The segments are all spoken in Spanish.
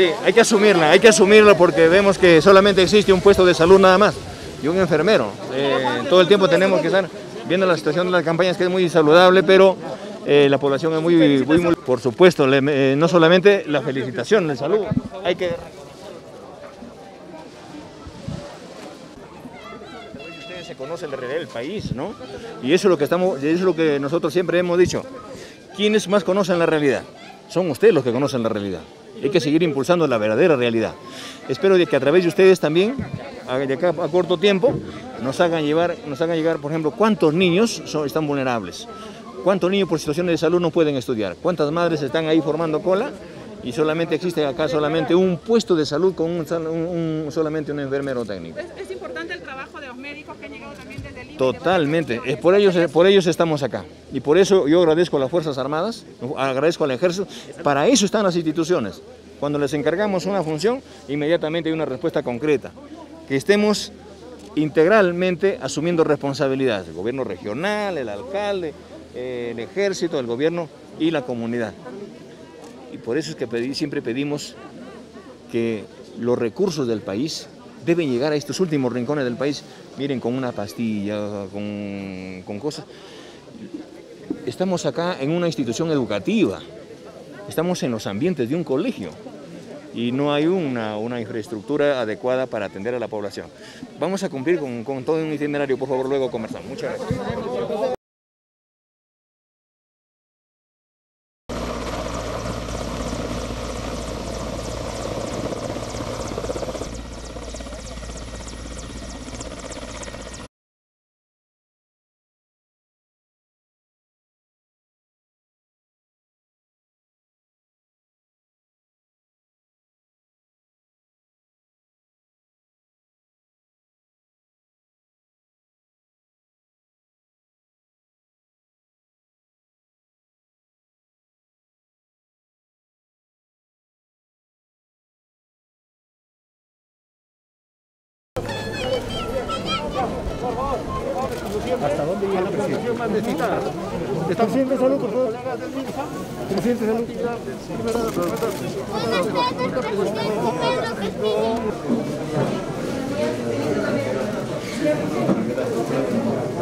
Sí, hay que asumirla, hay que asumirla porque vemos que solamente existe un puesto de salud nada más y un enfermero. Eh, todo el tiempo tenemos que estar viendo la situación de las campañas que es muy saludable, pero eh, la población es muy, muy, por supuesto, eh, no solamente la felicitación de salud, hay que ustedes se conocen la realidad del país, ¿no? Y eso es lo que estamos, eso es lo que nosotros siempre hemos dicho. ¿Quiénes más conocen la realidad? Son ustedes los que conocen la realidad. Hay que seguir impulsando la verdadera realidad. Espero que a través de ustedes también, de acá a corto tiempo, nos hagan llevar, nos hagan llegar, por ejemplo, cuántos niños son- están vulnerables, cuántos niños por situaciones de salud no pueden estudiar, cuántas madres están ahí formando cola y solamente existe acá solamente un puesto de salud con un, solamente un enfermero técnico. Es, importante los médicos que han llegado también desde Lima. Totalmente, es por ellos, por ellos estamos acá. Y por eso yo agradezco a las Fuerzas Armadas, agradezco al Ejército, para eso están las instituciones. Cuando les encargamos una función, inmediatamente hay una respuesta concreta. Que estemos integralmente asumiendo responsabilidades, el gobierno regional, el alcalde, eh, el ejército, el gobierno y la comunidad. Y por eso es que siempre pedimos que los recursos del país deben llegar a estos últimos rincones del país, miren, con una pastilla, con, con cosas. Estamos acá en una institución educativa, estamos en los ambientes de un colegio y no hay una, una infraestructura adecuada para atender a la población. Vamos a cumplir con, con todo un itinerario, por favor, luego conversamos. Muchas gracias. Presidente de salud, por favor. Presidente de salud.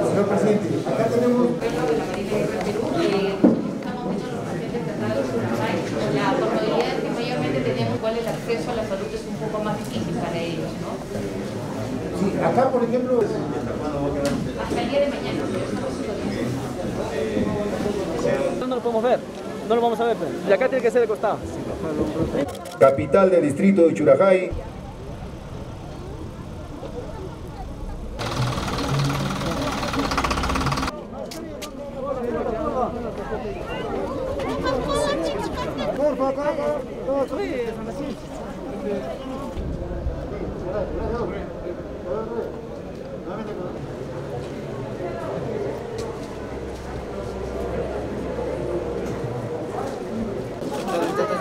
Señor presidente, acá tenemos La comodidad que mayormente tenemos, cuál el acceso a la salud es un poco más difícil para ellos, ¿no? Sí, acá por ejemplo, Hasta el día de mañana. no lo podemos ver, no lo vamos a ver, pero. Y acá tiene que ser de costado. capital del distrito de Churajay.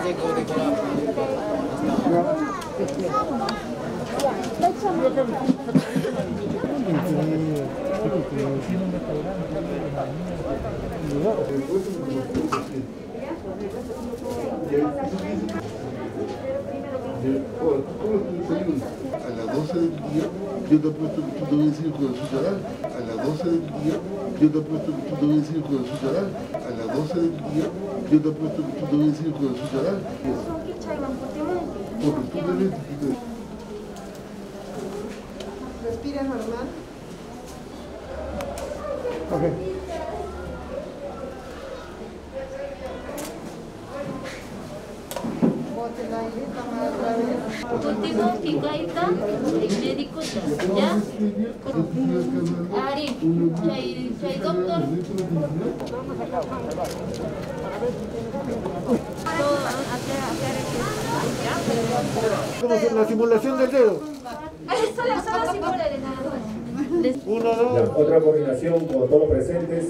A las 12 del día, yo te apuesto que tú te debes ir con el suyaral. A las 12 del día, yo te apuesto que tú te debes ir con el suyaral. A las 12 del día, yo te apuesto que tú te debes ir con el suyaral. Porque tú debes... Respira normal. Bote el. Último, Kikaita, el médico ya. Ari, chay, chay, doctor. ¿Cómo se- la simulación del dedo? Solo, solo simula de nada más. Uno, dos. Otra coordinación con todos los presentes.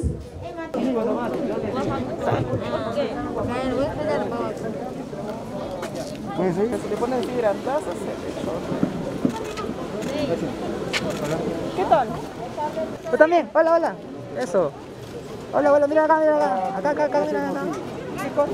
Si le ponen fibra atrás, ¿Qué tal? Tú también, hola, hola. Eso. Hola, hola, mira acá, mira acá. Acá, acá, acá, mira acá. Chicos.